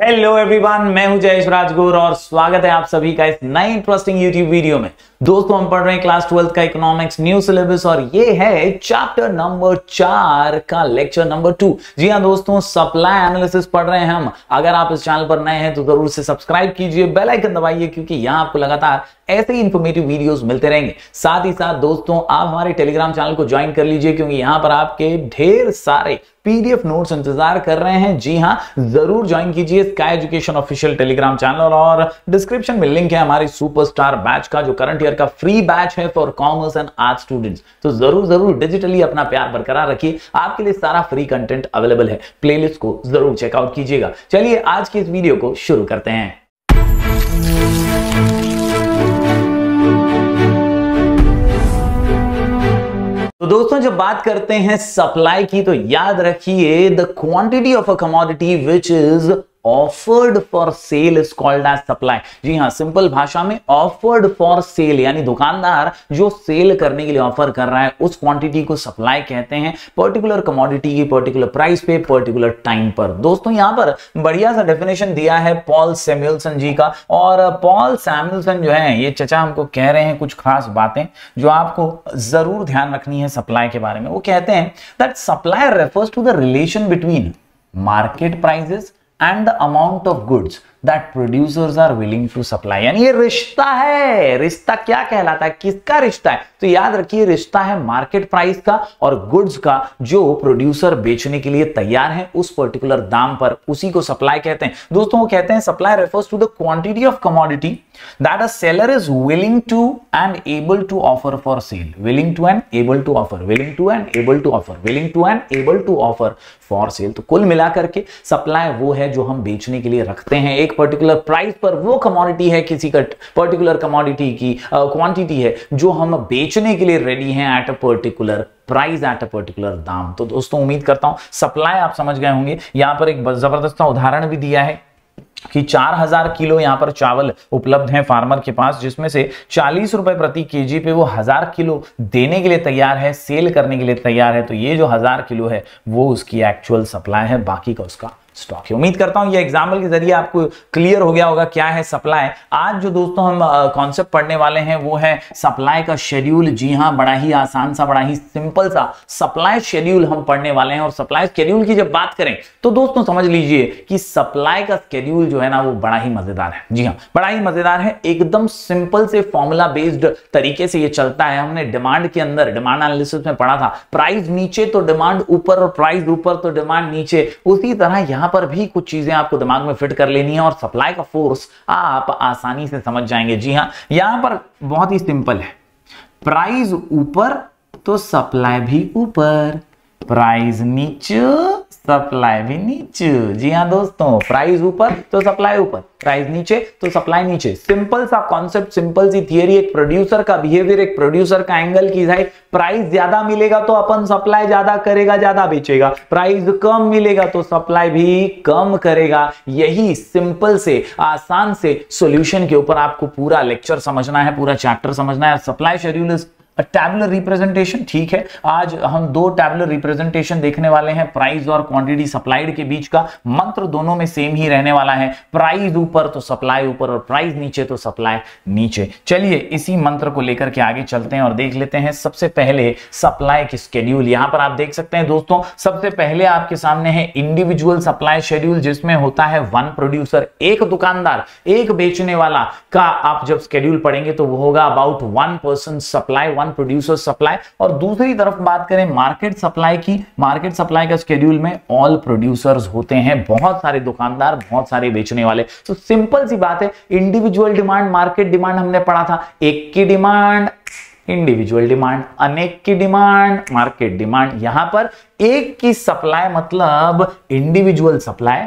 Hello everyone मैं हूँ जयेश राजगोर और स्वागत है आप सभी का इस नए इंटरेस्टिंग यूट्यूब वीडियो में। दोस्तों, हम पढ़ रहे हैं क्लास ट्वेल्थ का इकोनॉमिक्स न्यू सिलेबस और ये है चैप्टर नंबर चार का लेक्चर नंबर टू जी हाँ दोस्तों सप्लाई एनालिसिस पढ़ रहे हैं हम। अगर आप इस चैनल पर नए हैं तो ज़रूर से सब्सक्राइब कीजिए बेलाइकन दबाइए, क्योंकि यहाँ आपको लगातार ऐसे ही इंफॉर्मेटिव वीडियोस मिलते रहेंगे। साथ ही साथ दोस्तों, आप हमारे टेलीग्राम चैनल को ज्वाइन कर लीजिए, क्योंकि यहाँ पर आपके ढेर सारे पीडीएफ नोट्स इंतज़ार कर रहे हैं। जी हाँ ज़रूर ज्वाइन कीजिए Sky education official Telegram channel और डिस्क्रिप्शन में लिंक है हमारे सुपरस्टार बैच का, जो करंट ईयर का फ्री बैच है for commerce and art students तो ज़रूर ज़रूर डिजिटली अपना प्यार बरकरार रखिए। आपके लिए सारा फ्री कंटेंट अवेलेबल है। प्लेलिस्ट को ज़रूर चेकआउट कीजिएगा। चलिए आज की इस वीडियो को शुरू करते हैं। तो दोस्तों, जब बात करते हैं सप्लाई की तो याद रखिए the quantity of a commodity which is offered for sale is called as supply जी हाँ सिंपल भाषा में ऑफर्ड फॉर सेल यानी दुकानदार जो सेल करने के लिए ऑफ़र कर रहा है, उस क्वांटिटी को सप्लाई कहते हैं पर्टिकुलर कमोडिटी की पर्टिकुलर प्राइस पे पर्टिकुलर टाइम पर। दोस्तों, यहाँ पर बढ़िया सा डेफिनेशन दिया है पॉल सैम्यूलसन जी का, और पॉल सैम्यूलसन जो है, ये चचा हमको कह रहे हैं कुछ खास बातें, जो आपको ज़रूर ध्यान रखनी है सप्लाई के बारे में। वो कहते हैं that supply refers to the relation between market prices and the amount of goods that producers are willing to supply यानी ये रिश्ता है। रिश्ता क्या कहलाता है? किसका रिश्ता है? तो याद रखिए, रिश्ता है मार्केट प्राइस का और गुड्स का, जो प्रोड्यूसर बेचने के लिए तैयार है, उस पर्टिकुलर दाम पर, उसी को सप्लाई कहते हैं। दोस्तों, वो कहते हैं supply refers to the quantity of commodity that a seller is willing to and able to offer for sale willing to and able to offer willing to and able to offer willing to and able to offer for sale तो कुल मिलाकर के supply वो है जो हम बेचने के लिए रखते हैं। एक पर्टिकुलर प्राइस पर वो कमोडिटी है किसी का पर्टिकुलर कमोडिटी की क्वांटिटी है, जो हम बेचने के लिए रेडी हैं at a particular price at a particular दाम। तो दोस्तों, उम्मीद करता हूँ सप्लाई आप समझ गए होंगे। यहाँ पर एक ज़बरदस्त उदाहरण भी दिया है कि 4000 किलो यहाँ पर चावल उपलब्ध है फार्मर के पास, जिसमें से चालीस रुपए प्रति केजी पे वो हज़ार किलो देने के लिए तैयार है सेल करने के लिए तैयार है। तो ये जो हज़ार किलो है, वो उसकी एक्चुअल सप्लाई है, बाकी का उसका स्टॉक है। उम्मीद करता हूँ ये एग्ज़ाम्पल के ज़रिए आपको क्लियर हो गया होगा क्या है सप्लाई आज जो दोस्तों हम कॉन्सेप्ट पढ़ने वाले हैं, वो है सप्लाई का शेड्यूल जी हाँ, बड़ा ही आसान सा, बड़ा ही सिंपल सा सप्लाई शेड्यूल हम पढ़ने वाले हैं। और सप्लाई शेड्यूल की जब बात करें तो दोस्तों समझ लीजिए कि सप्लाई का शेड्यूल जो है ना, वो बड़ा ही मज़ेदार है। जी हाँ बड़ा ही मज़ेदार है। एकदम सिंपल से फॉर्मूला बेस्ड तरीके से ये चलता है। हमने डिमांड के अंदर डिमांड एनालिसिस में पढ़ा था। प्राइस नीचे तो डिमांड ऊपर और प्राइस ऊपर तो डिमांड नीचे। उसी तरह यहाँ यहाँ पर भी कुछ चीज़ें आपको दिमाग में फिट कर लेनी है और सप्लाई का फोर्स आप आसानी से समझ जाएँगे। जी हाँ यहाँ पर बहुत ही सिंपल है। प्राइस ऊपर तो सप्लाई भी ऊपर। प्राइस नीचे सप्लाई भी नीचे। जी हाँ दोस्तों प्राइस ऊपर तो सप्लाई ऊपर। प्राइस नीचे तो सप्लाई नीचे। सिंपल सा कॉन्सेप्ट सिंपल सी थियरी एक प्रोड्यूसर का बिहेवियर एक प्रोड्यूसर का एंगल की साइड प्राइस ज़्यादा मिलेगा तो अपन सप्लाई ज़्यादा करेगा, ज़्यादा बेचेगा। प्राइस कम मिलेगा तो सप्लाई भी कम करेगा। यही सिंपल से, आसान से सोल्यूशन के ऊपर आपको पूरा लेक्चर समझना है, पूरा चैप्टर समझना है। Supply schedule is tabular representation ठीक है। आज हम दो टैबुलर रिप्रेजेंटेशन देखने वाले हैं प्राइस और क्वांटिटी सप्लाइड के बीच का। मंत्र दोनों में सेम ही रहने वाला है। प्राइस ऊपर तो सप्लाई ऊपर और प्राइस नीचे तो सप्लाई नीचे। चलिए इसी मंत्र को लेकर के आगे चलते हैं और देख लेते हैं सबसे पहले सप्लाई की स्केड्यूल यहाँ पर आप देख सकते हैं दोस्तों, सबसे पहले आपके सामने है इंडिविजुअल सप्लाई शेड्यूल जिसमें होता है वन प्रोड्यूसर एक दुकानदार, एक बेचने वाला का आप जब स्केड्यूल पढ़ेंगे तो वो होगा about one person supply one producer supply और दूसरी तरफ़ बात करें मार्केट सप्लाई की मार्केट सप्लाई का स्केड्यूल में ऑल प्रोड्यूसर्स होते हैं, बहुत सारे दुकानदार, बहुत सारे बेचने वाले। तो सिंपल सी बात है इंडिविजुअल डिमांड मार्केट डिमांड हमने पढ़ा था। एक की डिमांड इंडिविजुअल डिमांड अनेक की डिमांड मार्केट डिमांड यहाँ पर एक की सप्लाई मतलब इंडिविजुअल सप्लाई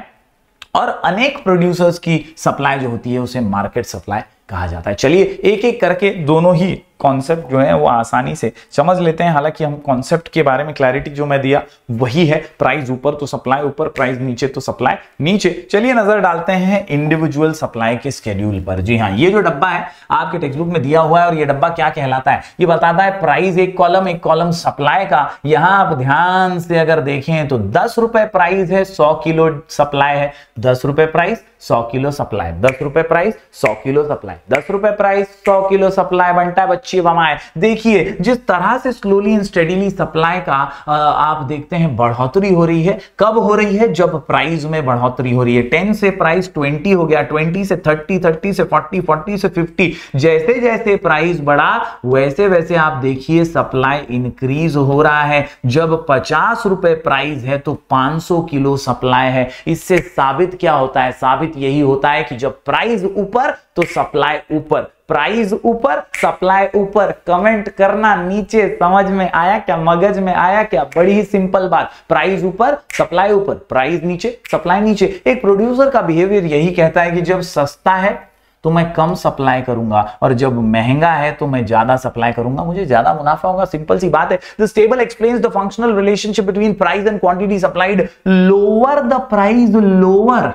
और अनेक प्रोड्यूसर्स की सप्लाई जो होती है उसे मार्केट सप्लाई कहा जाता है। चलिए एक एक करके दोनों ही कॉन्सेप्ट जो है वो आसानी से समझ लेते हैं। हालाँकि हम कॉन्सेप्ट के बारे में क्लैरिटी जो मैं दिया, वही है। प्राइस ऊपर तो सप्लाई ऊपर प्राइस नीचे तो सप्लाई नीचे। चलिए, नज़र डालते हैं इंडिविजुअल सप्लाई के स्केड्यूल पर। जी हाँ ये जो डब्बा है, आपके टेक्स्ट बुक में दिया हुआ है और ये डब्बा क्या कहलाता है? ये बताता है प्राइस एक कॉलम एक कॉलम सप्लाई का। यहाँ आप ध्यान से अगर देखें तो दस रुपए प्राइस है, सौ किलो सप्लाई है। दस रुपए प्राइस सौ किलो सप्लाई दस रुपए प्राइस सौ किलो सप्लाई दस रुपए प्राइस सौ किलो सप्लाई बनता है, बच्चे बमाए। देखिए, जिस तरह से स्लोली एंड स्टेडीली सप्लाई का आप देखते हैं, बढ़ोतरी हो रही है। कब हो रही है? जब प्राइस में बढ़ोतरी हो रही है। टेन से प्राइस ट्वेंटी हो गया ट्वेंटी से थर्टी थर्टी से फोर्टी फोर्टी से फिफ्टी जैसे जैसे प्राइस बढ़ा वैसे वैसे आप देखिए सप्लाई इंक्रीज हो रहा है। जब पचास रुपए प्राइस है तो 500 किलो सप्लाई है। इससे साबित क्या होता है? साबित यही होता है कि जब प्राइस ऊपर तो सप्लाई ऊपर प्राइस ऊपर सप्लाई ऊपर. कमेंट करना नीचे समझ में आया क्या, मगज में आया क्या? बड़ी ही सिंपल बात. प्राइस ऊपर सप्लाई ऊपर. प्राइस नीचे सप्लाई नीचे. एक प्रोड्यूसर का बिहेवियर यही कहता है कि जब सस्ता है तो मैं कम सप्लाई करूँगा. और जब महँगा है तो मैं ज़्यादा सप्लाई करूँगा. मुझे ज़्यादा मुनाफा होगा. सिंपल सी बात है. This table explains the functional relationship between price and quantity supplied lower the price lower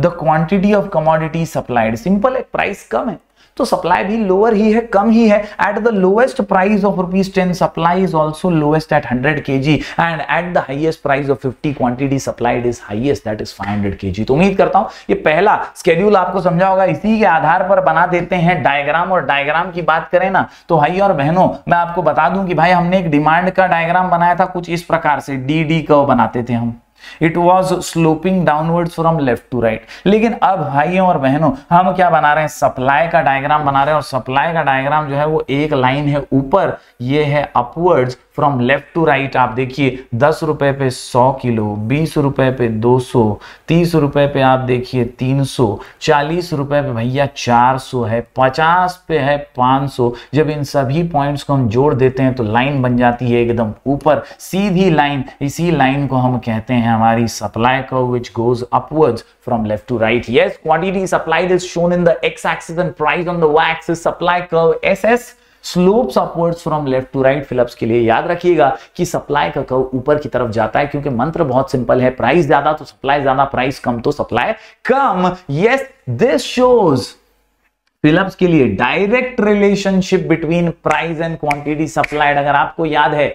the quantity of commodity supplied simple है प्राइस कम है तो सप्लाई भी लोअर ही है, कम ही है. At the lowest price of rupees ten supply is also lowest at hundred K G and at the highest price of fifty quantity supplied is highest that is five hundred K G तो उम्मीद करता हूँ, ये पहला schedule आपको समझा होगा. इसी के आधार पर बना देते हैं डायग्राम और डायग्राम की बात करें ना तो भाई और बहनों, मैं आपको बता दूँ कि भाई हमने एक डिमांड का डायग्राम बनाया था कुछ इस प्रकार से. डी डी कर्व बनाते थे हम. It was sloping downward from left to right लेकिन अब भाइयों और बहनों, हम क्या बना रहे हैं? सप्लाई का डायग्राम बना रहे हैं और सप्लाई का डायग्राम जो है वो एक लाइन है ऊपर। ये है upwards from left to right आप देखिए, दस रुपए पे सौ किलो, बीस रुपए पे दो सौ, तीस रुपए पे आप देखिए तीन सौ, चालीस रुपए पे भैया चार सौ है, पचास पे है पाँच सौ। जब इन सभी पॉइंट्स को हम जोड़ देते हैं तो लाइन बन जाती है एकदम ऊपर। सीधी लाइन इसी लाइन को हम कहते हैं हमारी supply curve which goes upwards from left to right. Yes, quantity supplied is shown in the x axis and price on the y axis supply curve ss slopes upwards from left to right fill ups के लिए याद रखिएगा कि supply का curve ऊपर की तरफ़ जाता है क्योंकि मंत्र बहुत सिंपल है। प्राइस ज़्यादा तो सप्लाई ज़्यादा प्राइस कम तो supply come. Yes this shows fill ups के लिए direct relationship between price and quantity supplied अगर आपको याद है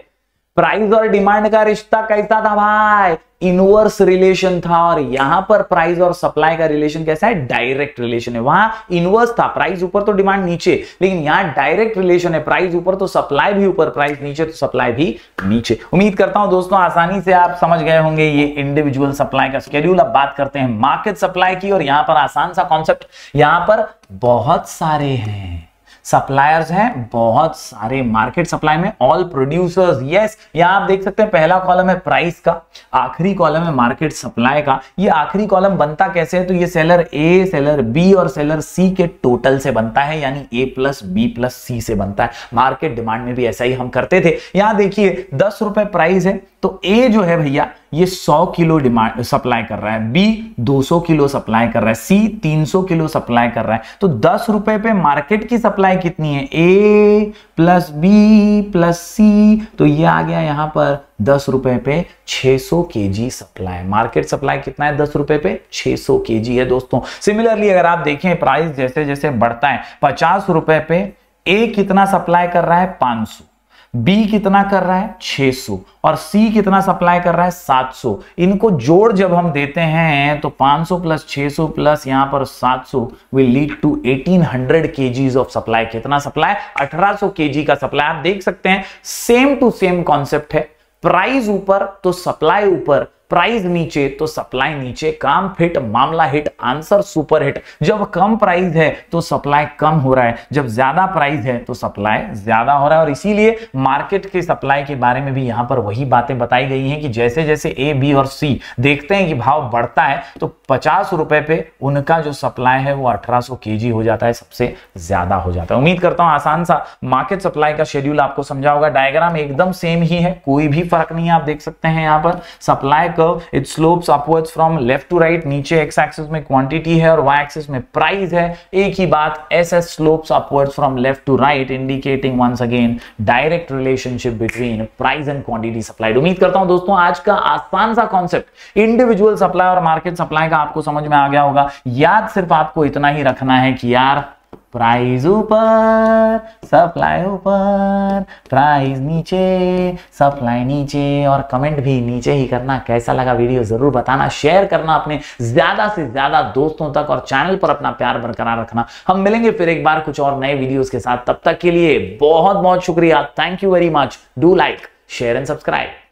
प्राइस और डिमांड का रिश्ता कैसा था भाई? इनवर्स रिलेशन था और यहाँ पर प्राइस और सप्लाई का रिलेशन कैसा है? डायरेक्ट रिलेशन है। वहाँ इनवर्स था। प्राइस ऊपर तो डिमांड नीचे, लेकिन यहाँ डायरेक्ट रिलेशन है। प्राइस ऊपर तो सप्लाई भी ऊपर प्राइस नीचे तो सप्लाई भी नीचे। उम्मीद करता हूँ दोस्तों आसानी से आप समझ गए होंगे ये इंडिविजुअल सप्लाई का स्केड्यूल अब बात करते हैं मार्केट सप्लाई की और यहाँ पर आसान सा कॉन्सेप्ट यहाँ पर बहुत सारे हैं। सप्लायर्स हैं, बहुत सारे मार्केट सप्लाई में ऑल प्रोड्यूसर्स यस यहाँ आप देख सकते हैं पहला कॉलम है प्राइस का, आखिरी कॉलम है मार्केट सप्लाई का। ये आखिरी कॉलम बनता कैसे है? तो ये सेलर ए सेलर बी और सेलर सी के टोटल से बनता है, यानी A plus B plus C से बनता है। मार्केट डिमांड में भी ऐसा ही हम करते थे। यहाँ देखिए, दस रुपए प्राइस है तो ए जो है भैया ये 100 किलो डिमांड, सप्लाई कर रहा है, बी 200 किलो सप्लाई कर रहा है, सी 300 किलो सप्लाई कर रहा है। तो दस रुपए पे मार्केट की सप्लाई कितनी है? A plus B plus C. तो ये आ गया यहाँ पर दस रुपए पे 600 सौ के जी सप्लाई। मार्केट सप्लाई कितना है? दस रुपए पे 600 सौ के जी है दोस्तों। सिमिलरली अगर आप देखें प्राइस जैसे जैसे बढ़ता है, पचास रुपए पे ए कितना सप्लाई कर रहा है 500 बी कितना कर रहा है? 600 और सी कितना सप्लाई कर रहा है? 700 इनको जोड़ जब हम देते हैं तो 500 प्लस 600 प्लस यहाँ पर 700 will lead to 1800 KGs of supply कितना सप्लाई 1800 केजी का सप्लाई आप देख सकते हैं सेम टू सेम कॉन्सेप्ट है। प्राइस ऊपर तो सप्लाई ऊपर। प्राइस नीचे तो सप्लाई नीचे, काम फिट मामला हिट आंसर सुपर हिट जब कम प्राइस है तो सप्लाई कम हो रहा है। जब ज़्यादा प्राइस है तो सप्लाई ज़्यादा हो रहा है। और इसीलिए मार्केट के सप्लाई के बारे में भी यहाँ पर वही बातें बताई गई हैं कि जैसे जैसे ए बी और सी देखते हैं कि भाव बढ़ता है तो पचास रुपए पे उनका जो सप्लाई है, वो अठारह सौ हो जाता है, सबसे ज़्यादा हो जाता है। उम्मीद करता हूँ आसान सा मार्केट सप्लाई का शेड्यूल आपको समझा होगा। डायग्राम एकदम सेम ही है, कोई भी फ़र्क नहीं है, आप देख सकते हैं यहाँ पर। Supply curve it slopes upwards from left to right नीचे एक्स एक्सिस में क्वांटिटी है और वाई एक्सिस में प्राइस है। एक ही बात S S slopes upwards from left to right indicating once again direct relationship between price and quantity supplied उम्मीद करता हूँ दोस्तों, आज का आसान सा कॉन्सेप्ट इंडिविजुअल सप्लाई और मार्केट सप्लाई का आपको समझ में आ गया होगा। याद सिर्फ़ आपको इतना ही रखना है कि यार प्राइस ऊपर सप्लाई ऊपर प्राइस नीचे सप्लाई नीचे और कमेंट भी नीचे ही करना। कैसा लगा वीडियो ज़रूर बताना शेयर करना अपने ज़्यादा से ज़्यादा दोस्तों तक और चैनल पर अपना प्यार बरकरार रखना। हम मिलेंगे फिर एक बार कुछ और नए वीडियोस के साथ। तब तक के लिए बहुत बहुत शुक्रिया। Thank you very much do like share and subscribe